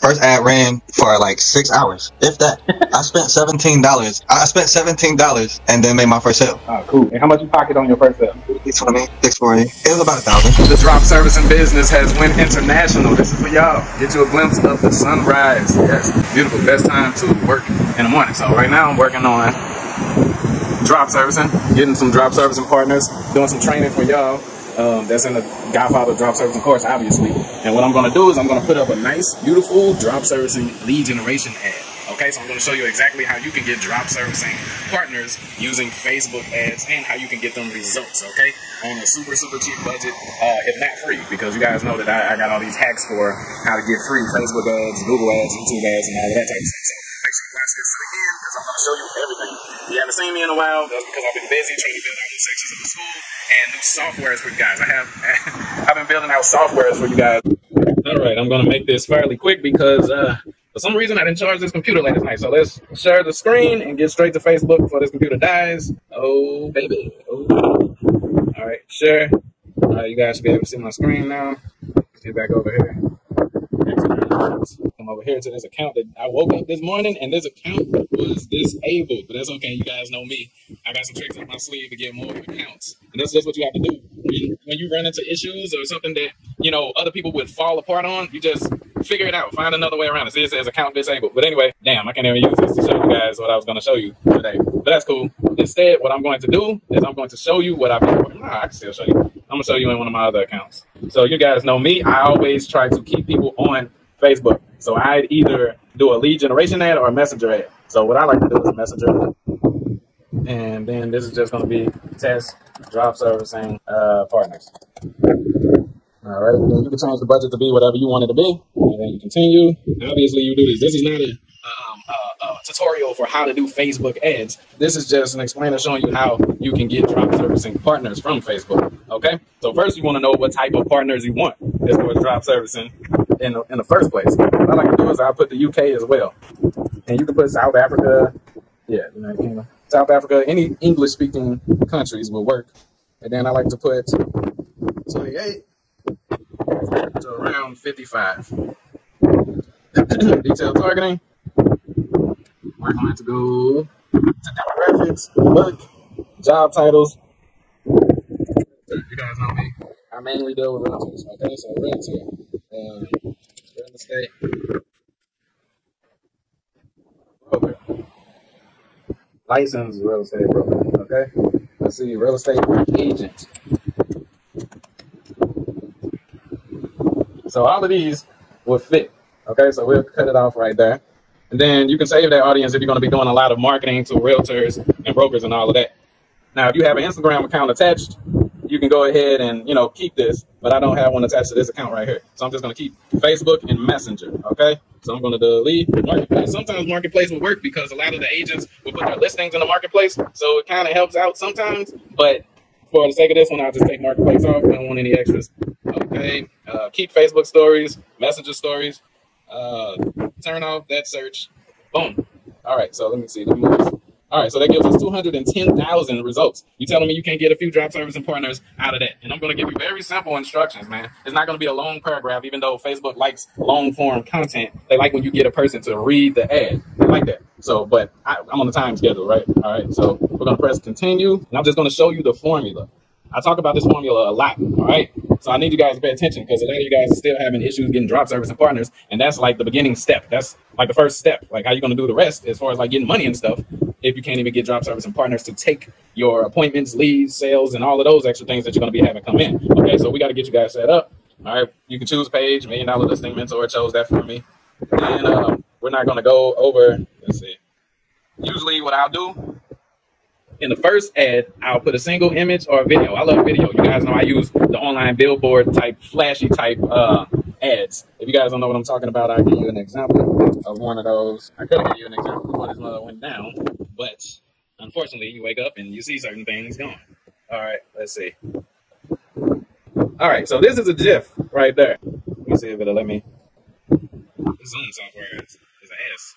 First ad ran for like six hours, if that. I spent seventeen dollars. I spent seventeen dollars and then made my first sale. Oh, cool. And how much you pocket on your first sale? Six twenty, six forty. It was about a thousand. The drop servicing business has went international. This is for y'all. Get you a glimpse of the sunrise. Yes, beautiful. Best time to work in the morning. So right now I'm working on drop servicing, getting some drop servicing partners, doing some training for y'all. Um, that's in the Godfather drop servicing course, obviously. And what I'm going to do is I'm going to put up a nice, beautiful drop servicing lead generation ad. Okay, so I'm going to show you exactly how you can get drop servicing partners using Facebook ads and how you can get them results, okay, on a super, super cheap budget, uh, if not free, because you guys know that I, I got all these hacks for how to get free Facebook ads, Google ads, YouTube ads, and all that type of stuff. So the end because I'm going to show you everything. You haven't seen me in a while, that's because I've been busy trying to build out new sections of the school and new softwares for you guys. I have, I've been building out softwares for you guys. All right, I'm going to make this fairly quick because uh, for some reason I didn't charge this computer last night. So let's share the screen and get straight to Facebook before this computer dies. Oh, baby. Oh. All right, share. Right, you guys should be able to see my screen now. Let's get back over here. Come over here to this account that I woke up this morning and this account was disabled. But that's okay. You guys know me. I got some tricks up my sleeve to get more accounts. And that's just what you have to do. When, when you run into issues or something that, you know, other people would fall apart on, you just figure it out. Find another way around it. See, it says account disabled. But anyway, damn, I can't even use this to show you guys what I was going to show you today. But that's cool. Instead, what I'm going to do is I'm going to show you what I've been working. I can still show you. I'm going to show you in one of my other accounts. So you guys know me. I always try to keep people on Facebook. So I'd either do a lead generation ad or a messenger ad. So what I like to do is a messenger. And then this is just going to be test drop servicing uh, partners. All right, then you can change the budget to be whatever you want it to be, and then you continue. Obviously, you do this. This is not a, um, a, a tutorial for how to do Facebook ads. This is just an explainer showing you how you can get drop servicing partners from Facebook. Okay, so first you want to know what type of partners you want far as drop servicing in the, in the first place. What I like to do is I put the UK as well, and you can put South Africa, yeah, United Kingdom, South Africa, any English speaking countries will work. And then I like to put 28 to around 55. Detailed targeting. We're going to go to demographics, look, job titles. You guys know me. I mainly deal with realtors. Okay, so realtor, uh, broker, licensed real estate broker. Okay, let's see, real estate agent. So all of these will fit. Okay, so we'll cut it off right there. And then you can save that audience if you're going to be doing a lot of marketing to realtors and brokers and all of that. Now, if you have an Instagram account attached, you can go ahead and you know keep this, but I don't have one attached to this account right here. So I'm just to keep Facebook and Messenger. Okay, so I'm to delete Marketplace. Sometimes Marketplace will work because a lot of the agents will put their listings in the Marketplace, so it kind of helps out sometimes. But for the sake of this one, I'll just take Marketplace off. I don't want any extras. Okay, uh, keep Facebook stories, Messenger stories. Uh, turn off that search. Boom. All right, so let me see. Let me. All right, so that gives us 210,000 results. You telling me you can't get a few drop servicing partners out of that? And I'm going to give you very simple instructions, man. It's not going to be a long paragraph, even though Facebook likes long form content. They like when you get a person to read the ad. They like that. So, but I, I'm on the time schedule, right? All right, so we're going to press continue, and I'm just going to show you the formula. I talk about this formula a lot, all right? So I need you guys to pay attention because a lot of you guys are still having issues getting drop servicing partners, and that's like the beginning step. That's like the first step. Like how you going to do the rest as far as like getting money and stuff if you can't even get drop servicing partners to take your appointments, leads, sales, and all of those extra things that you're going to be having come in. Okay, so we got to get you guys set up. All right, you can choose page, million dollar listing mentor chose that for me. And um, we're not going to go over, let's see. Usually what I'll do in the first ad, I'll put a single image or a video. I love video. You guys know I use the online billboard type, flashy type uh, ads. If you guys don't know what I'm talking about, I'll give you an example of one of those. I could give you an example before this mother went down, but unfortunately, you wake up and you see certain things gone. All right, let's see. All right, so this is a GIF right there. Let me see if it'll let me. Zoom software is, is an ass.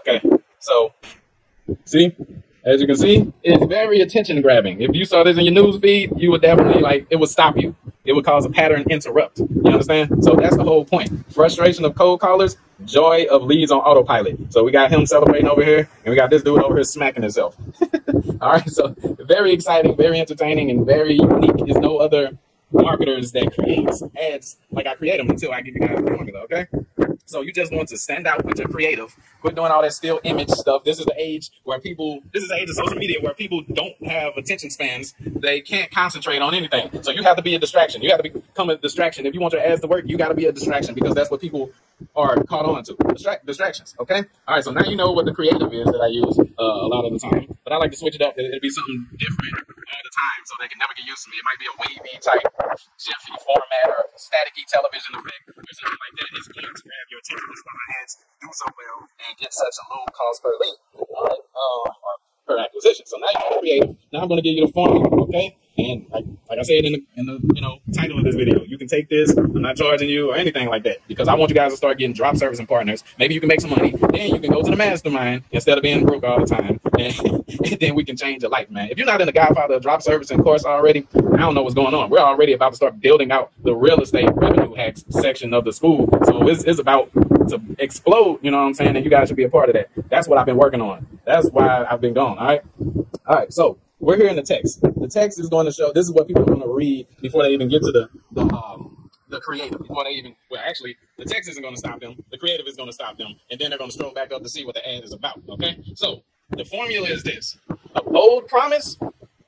Okay, so see, as you can see, it's very attention grabbing. If you saw this in your news feed, you would definitely like it would stop you. it would cause a pattern interrupt. You understand? So that's the whole point. Frustration of cold callers, joy of leads on autopilot. So we got him celebrating over here, and we got this dude over here smacking himself. All right, so very exciting, very entertaining, and very unique. There's no other marketers that creates ads like I create them until I give you guys the formula, okay? So you just want to stand out with your creative. Quit doing all that still image stuff. This is the age where people, this is the age of social media where people don't have attention spans. They can't concentrate on anything. So you have to be a distraction. You have to become a distraction. If you want your ads to work, you got to be a distraction because that's what people are caught on to. Distract, distractions, okay? All right, so now you know what the creative is that I use uh, a lot of the time. But I like to switch it up. It'll be something different the time so they can never get used to me. It might be a wavy type jiffy format or staticky television effect or something like that. It's going to grab your attention. That's why my ads do so well and get such a low cost per lead, uh, or per acquisition. So now you can create. Now I'm going to give you the formula, okay? And like, like I said in the, in the you know title of this video, you can take this. I'm not charging you or anything like that because I want you guys to start getting drop servicing partners. Maybe you can make some money. Then you can go to the mastermind instead of being broke all the time, and, and then we can change your life, man. If you're not in the Godfather drop servicing course already, I don't know what's going on. We're already about to start building out the real estate revenue hacks section of the school, so it's, it's about to explode. You know what I'm saying? And you guys should be a part of that. That's what I've been working on. That's why I've been gone. All right. All right. So we're here in the text. The text is going to show. This is what people are going to read before they even get to the the um the creative. Before they even well, actually, the text isn't going to stop them. The creative is going to stop them, and then they're going to scroll back up to see what the ad is about. Okay. So the formula is this: a bold promise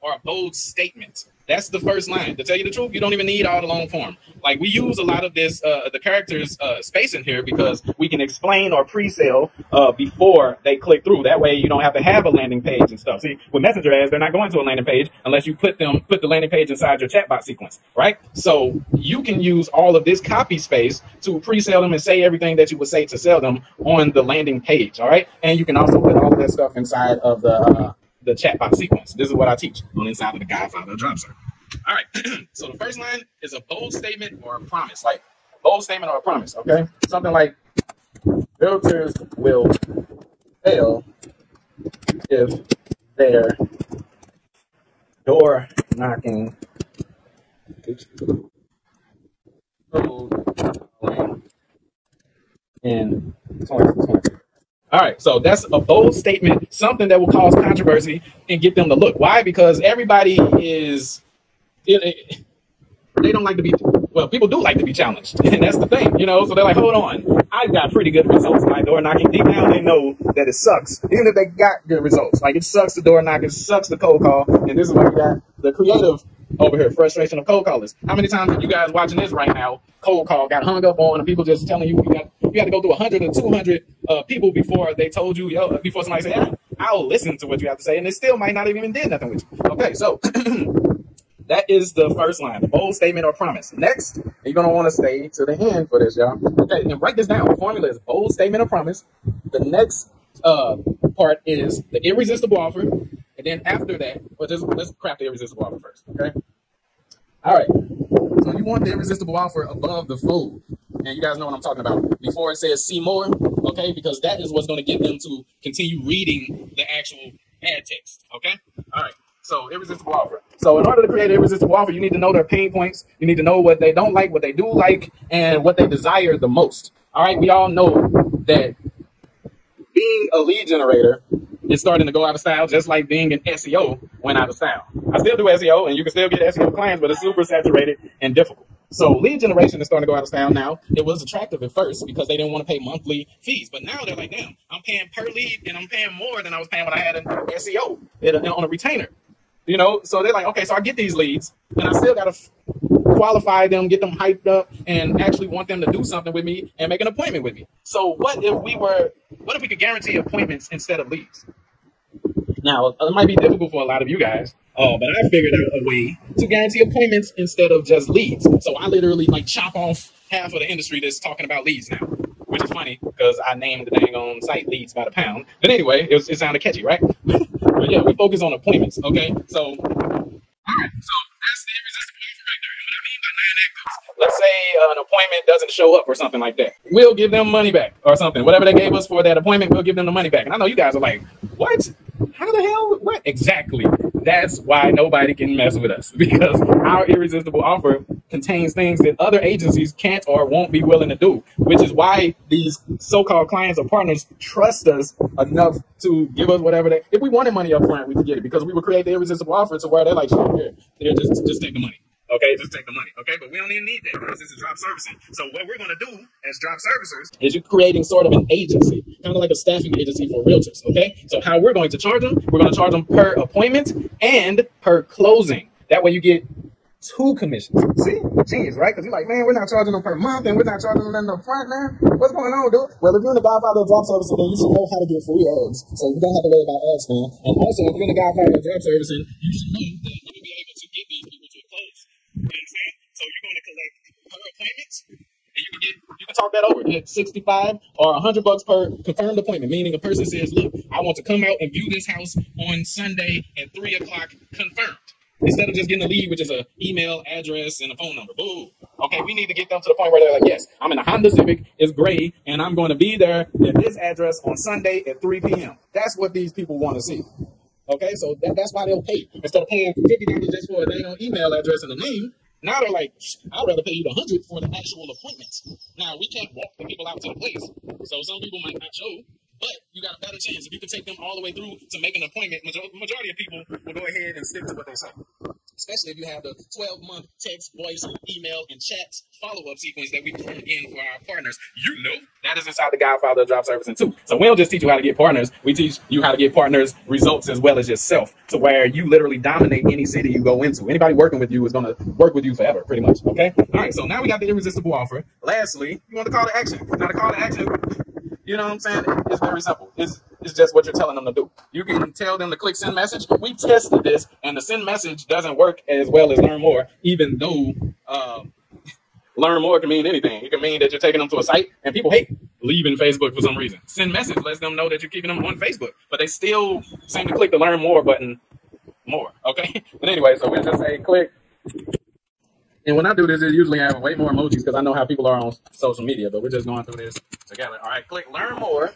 or a bold statement. That's the first line. To tell you the truth, you don't even need all the long form. Like we use a lot of this, uh, the characters uh, space in here because we can explain or pre-sale uh, before they click through. That way, you don't have to have a landing page and stuff. See, with messenger ads, they're not going to a landing page unless you put them put the landing page inside your chatbot sequence, right? So you can use all of this copy space to pre-sale them and say everything that you would say to sell them on the landing page. All right, and you can also put all of that stuff inside of the uh, the chatbot sequence. This is what I teach on inside of the Godfather Drop Server. All right. so the first line is a bold statement or a promise, like bold statement or a promise. Okay, something like realtors will fail if their door knocking in 2020. All right, so that's a bold statement, something that will cause controversy and get them to look. Why? Because everybody is, it, it, they don't like to be, well, people do like to be challenged, and that's the thing, you know. So they're like, hold on, I got pretty good results. My door knocking deep down, they know that it sucks, even if they got good results. Like it sucks the door knocking, sucks the cold call, and this is why you got the creative over here, frustration of cold callers. How many times you guys watching this right now? Cold call got hung up on, and people just telling you you got you got to go through 100 or 200 uh, people before they told you, yo, before somebody say, yeah, I'll listen to what you have to say, and it still might not even did nothing with you. Okay, so that is the first line, bold statement or promise. Next, you're gonna want to stay to the end for this, y'all. Okay, and write this down. The formula is bold statement or promise. The next uh, part is the irresistible offer, and then after that, well, just let's craft the irresistible offer first. Okay. All right. So you want the irresistible offer above the fold. And you guys know what I'm talking about. Before it says see more, okay? Because that is what's going to get them to continue reading the actual ad text, okay? All right. So irresistible offer. So in order to create an irresistible offer, you need to know their pain points. You need to know what they don't like, what they do like, and what they desire the most. All right. We all know that being a lead generator is starting to go out of style, just like being an SEO went out of style. I still do SEO, and you can still get SEO clients, but it's super saturated and difficult. So lead generation is starting to go out of style now. It was attractive at first because they didn't want to pay monthly fees, but now they're like, damn, I'm paying per lead, and I'm paying more than I was paying when I had an SEO on a retainer. You know, so they're like, okay, so I get these leads, and I still got to qualify them, get them hyped up, and actually want them to do something with me and make an appointment with me. So what if we were, what if we could guarantee appointments instead of leads? Now, it might be difficult for a lot of you guys, uh, but I figured out a way to guarantee appointments instead of just leads. So I literally like chop off half of the industry that's talking about leads now, which is funny because I named the dang on site leads by the pound. But anyway, it, was, it sounded catchy, right? but yeah, we focus on appointments, okay? So, all right, so that's the irresistible offer right there. What I mean by non-actives, let's say an appointment doesn't show up or something like that. We'll give them money back or something. Whatever they gave us for that appointment, we'll give them the money back. And I know you guys are like, what? How the hell? What? Exactly. That's why nobody can mess with us because our irresistible offer contains things that other agencies can't or won't be willing to do, which is why these so-called clients or partners trust us enough to give us whatever they. If we wanted money up front, we could get it because we would create the irresistible offer to where they're like, sure, here, here, just just take the money. Okay, just take the money. Okay, but we don't even need that because this is drop servicing. So what we're going to do as drop servicers is you're creating sort of an agency, kind of like a staffing agency for realtors. Okay, so how we're going to charge them? We're going to charge them per appointment and per closing. That way you get two commissions. See, genius, right? Because you're like, man, we're not charging them per month and we're not charging them up front now. What's going on, dude? Well, if you're in the Godfather of Drop Servicing, then you should know how to get free ads. So you don't have to worry about ads, man. And also, if you're in the Godfather of Drop Servicing, you should know that per appointment. And you can get you can talk that over. Get 65 or 100 bucks per confirmed appointment, meaning a person says, "Look, I want to come out and view this house on Sunday at three o'clock, confirmed." Instead of just getting a lead, which is an email address and a phone number. Boom. Okay, we need to get them to the point where they're like, yes, I'm in a Honda Civic, it's gray, and I'm going to be there at this address on Sunday at 3 p.m. That's what these people want to see. Okay, so that, that's why they'll pay. Instead of paying fifty dollars just for a dang email address and a name, now they're like, I'd rather pay you the hundred for the actual appointment. Now we can't walk the people out to the place, so some people might not show, but you got a better chance if you can take them all the way through to make an appointment. Majority of people will go ahead and stick to what they say especially if you have the 12 month text, voice, email, and chat follow up sequence that we put in for our partners. You know that is inside the Godfather of Drop Servicing too. So we don't just teach you how to get partners, we teach you how to get partners results as well as yourself to where you literally dominate any city you go into. Anybody working with you is going to work with you forever, pretty much. Okay. All right. So now we got the irresistible offer. Lastly, you want to call to action. Now the call to action you know what I'm saying? It's very simple. It's it's just what you're telling them to do. You can tell them to click send message. We tested this, and the send message doesn't work as well as learn more, even though uh, learn more can mean anything. It can mean that you're taking them to a site, and people hate leaving Facebook for some reason. Send message lets them know that you're keeping them on Facebook, but they still seem to click the learn more button more. Okay, but anyway, so we just say click and when I do this, it usually have way more emojis because I know how people are on social media, but we're just going through this All right, click learn more.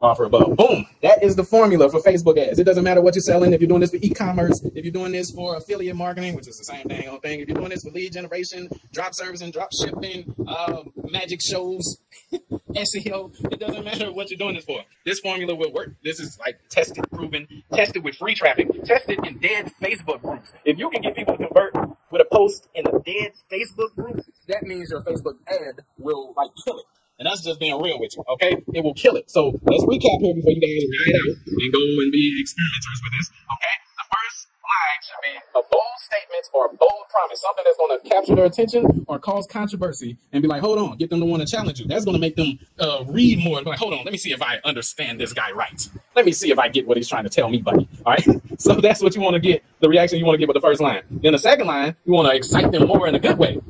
Offer above. Boom. That is the formula for Facebook ads. It doesn't matter what you're selling. If you're doing this for e-commerce, if you're doing this for affiliate marketing, which is the same thing, whole thing. If you're doing this for lead generation, drop servicing, drop shipping, uh, magic shows, SEO, it doesn't matter what you're doing this for. This formula will work. This is like tested, proven, tested with free traffic, tested in dead Facebook groups. If you can get people to convert with a post in a dead Facebook group, that means your Facebook ad will like kill it. And that's just being real with you, okay? It will kill it. So let's recap here before you guys ride out and go and be experimenters with this, okay? The first line should be a bold statement or a bold promise, something that's going to capture their attention or cause controversy and be like, hold on, get them to want to challenge you. That's going to make them uh, read more like, hold on, let me see if I understand this guy right. Let me see if I get what he's trying to tell me, buddy. All right? So that's what you want to get, the reaction you want to get with the first line. Then the second line, you want to excite them more in a good way.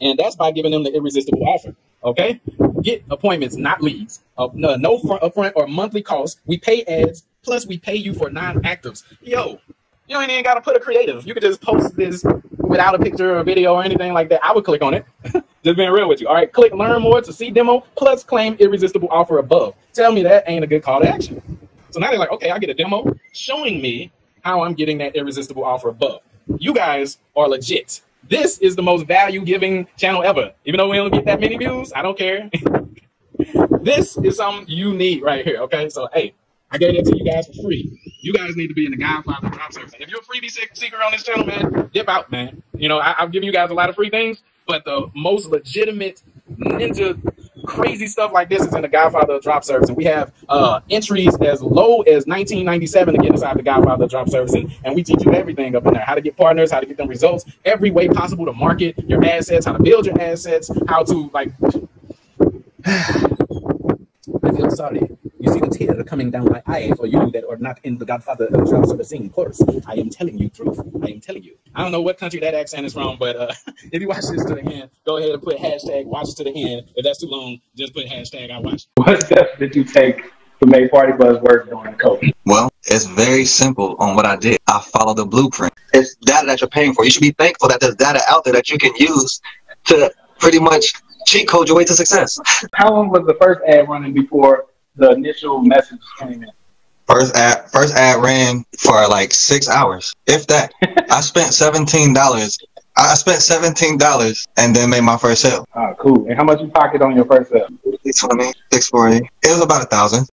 And that's by giving them the irresistible offer. Okay? Get appointments, not leads. Uh, no, no front, upfront or monthly costs. We pay ads, plus we pay you for non-actives. Yo, you ain't even got to put a creative. You could just post this without a picture or video or anything like that. I would click on it. just being real with you. All right, click learn more to see demo, plus claim irresistible offer above. Tell me that ain't a good call to action. So now they're like, okay, I get a demo showing me how I'm getting that irresistible offer above. You guys are legit. This is the most value giving channel ever. Even though we only get that many views, I don't care. this is something you need right here. Okay, so hey, I gave it to you guys for free. You guys need to be in the Godfather drop service. If you're a freebie seeker on this channel, man, dip out, man. You know, I, I've given you guys a lot of free things, but the most legitimate ninja crazy stuff like this is in the Godfather Drop Service. And we have uh, entries as low as 1997 to get inside the Godfather Drop Service. And, and we teach you everything up in there how to get partners, how to get them results, every way possible to market your assets, how to build your assets, how to like. I feel sorry. You see the tear coming down my eye for you that are not in the Godfather of Drop Servicing course. I am telling you truth. I am telling you. I don't know what country that accent is from, but uh, if you watch this to the end, go ahead and put hashtag watch it to the end. If that's too long, just put hashtag I watch. What steps did you take to make Party Buzz work during COVID? Well, it's very simple on what I did. I follow the blueprint. It's data that you're paying for. You should be thankful that there's data out there that you can use to pretty much cheat code your way to success. How long was the first ad running before the initial message came in? First ad, first ad ran for like six hours, if that. I spent seventeen dollars I spent seventeen dollars and then made my first sale. Ah, cool. And how much you pocket on your first sale? Six twenty, six forty. It was about a thousand.